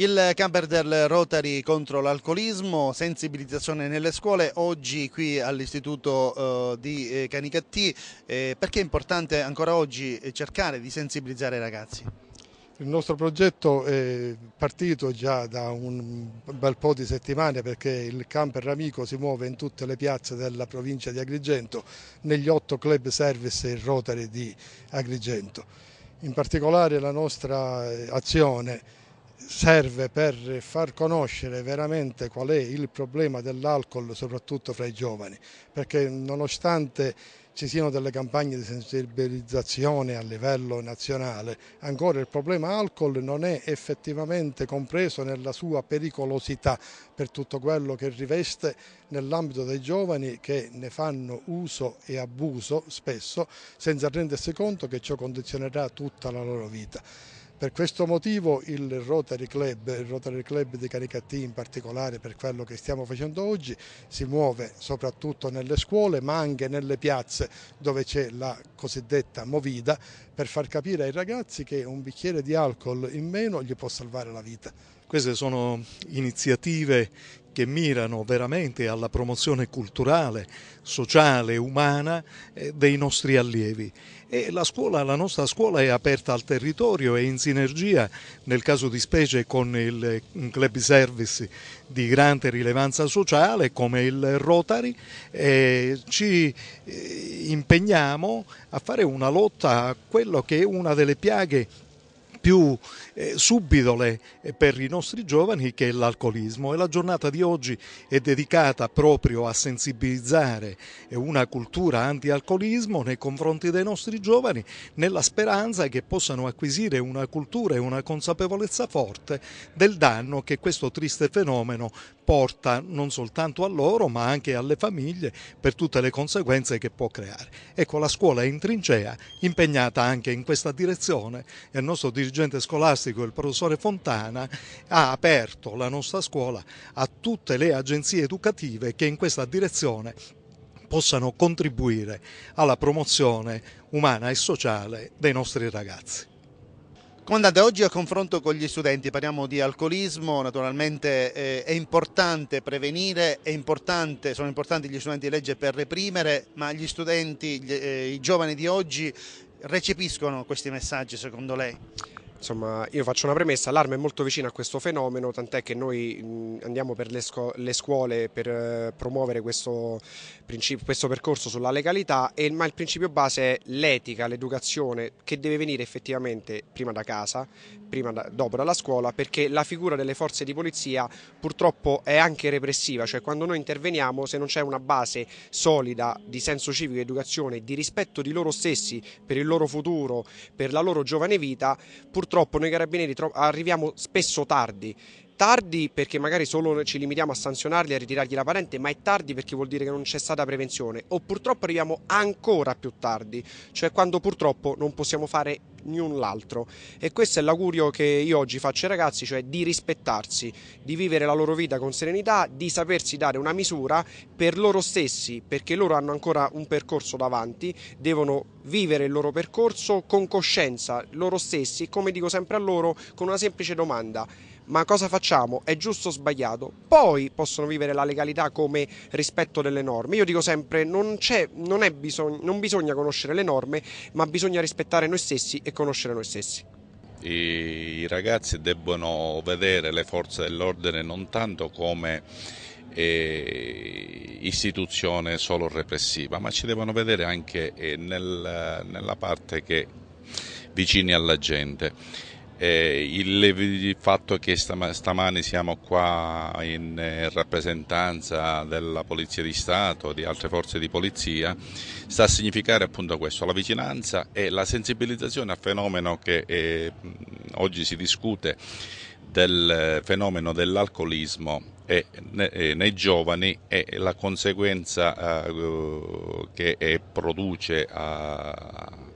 Il camper del Rotary contro l'alcolismo, sensibilizzazione nelle scuole, oggi qui all'Istituto eh, di eh, Canicattì, eh, perché è importante ancora oggi cercare di sensibilizzare i ragazzi? Il nostro progetto è partito già da un bel po' di settimane perché il camper amico si muove in tutte le piazze della provincia di Agrigento, negli otto club service e Rotary di Agrigento. In particolare la nostra azione serve per far conoscere veramente qual è il problema dell'alcol soprattutto fra i giovani, perché nonostante ci siano delle campagne di sensibilizzazione a livello nazionale, ancora il problema alcol non è effettivamente compreso nella sua pericolosità per tutto quello che riveste nell'ambito dei giovani che ne fanno uso e abuso spesso senza rendersi conto che ciò condizionerà tutta la loro vita. Per questo motivo il Rotary Club, il Rotary Club di Caricattì in particolare per quello che stiamo facendo oggi, si muove soprattutto nelle scuole ma anche nelle piazze dove c'è la cosiddetta movida per far capire ai ragazzi che un bicchiere di alcol in meno gli può salvare la vita. Queste sono iniziative che mirano veramente alla promozione culturale, sociale, umana eh, dei nostri allievi. E la, scuola, la nostra scuola è aperta al territorio e in sinergia, nel caso di specie con il club service di grande rilevanza sociale come il Rotary, eh, ci impegniamo a fare una lotta a quello che è una delle piaghe più eh, subidole eh, per i nostri giovani che è l'alcolismo. E la giornata di oggi è dedicata proprio a sensibilizzare eh, una cultura anti-alcolismo nei confronti dei nostri giovani nella speranza che possano acquisire una cultura e una consapevolezza forte del danno che questo triste fenomeno porta non soltanto a loro ma anche alle famiglie per tutte le conseguenze che può creare. Ecco la scuola è in trincea, impegnata anche in questa direzione e il nostro dirigente scolastico, il professore Fontana, ha aperto la nostra scuola a tutte le agenzie educative che in questa direzione possano contribuire alla promozione umana e sociale dei nostri ragazzi. Comandante, oggi a confronto con gli studenti parliamo di alcolismo, naturalmente eh, è importante prevenire, è importante, sono importanti gli strumenti di legge per reprimere, ma gli studenti, gli, eh, i giovani di oggi recepiscono questi messaggi secondo lei? Insomma, io faccio una premessa, l'Arma è molto vicina a questo fenomeno, tant'è che noi andiamo per le, scu le scuole per eh, promuovere questo, questo, percorso sulla legalità, e, ma il principio base è l'etica, l'educazione che deve venire effettivamente prima da casa, prima da, dopo dalla scuola, perché la figura delle forze di polizia purtroppo è anche repressiva, cioè quando noi interveniamo se non c'è una base solida di senso civico, educazione, di rispetto di loro stessi per il loro futuro, per la loro giovane vita, purtroppo purtroppo noi carabinieri arriviamo spesso tardi tardi perché magari solo ci limitiamo a sanzionarli e a ritirargli la parente, ma è tardi perché vuol dire che non c'è stata prevenzione o purtroppo arriviamo ancora più tardi, cioè quando purtroppo non possiamo fare null'altro. E questo è l'augurio che io oggi faccio ai ragazzi, cioè di rispettarsi, di vivere la loro vita con serenità, di sapersi dare una misura per loro stessi, perché loro hanno ancora un percorso davanti, devono vivere il loro percorso con coscienza, loro stessi, come dico sempre a loro, con una semplice domanda ma cosa facciamo? È giusto o sbagliato? Poi possono vivere la legalità come rispetto delle norme. Io dico sempre, non, non, bisogno, non bisogna conoscere le norme, ma bisogna rispettare noi stessi e conoscere noi stessi. I ragazzi debbono vedere le forze dell'ordine non tanto come eh, istituzione solo repressiva, ma ci devono vedere anche eh, nel, nella parte che vicini alla gente. Eh, il, il, fatto che stamani siamo qua in eh, rappresentanza della Polizia di Stato, di altre forze di polizia, sta a significare appunto questo, la vicinanza e la sensibilizzazione al fenomeno che eh, oggi si discute del fenomeno dell'alcolismo e, e, nei giovani e la conseguenza eh, che produce a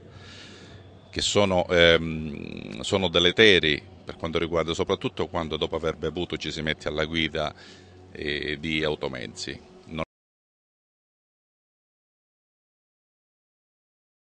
che sono, ehm, sono deleteri per quanto riguarda soprattutto quando dopo aver bevuto ci si mette alla guida eh, di automezzi.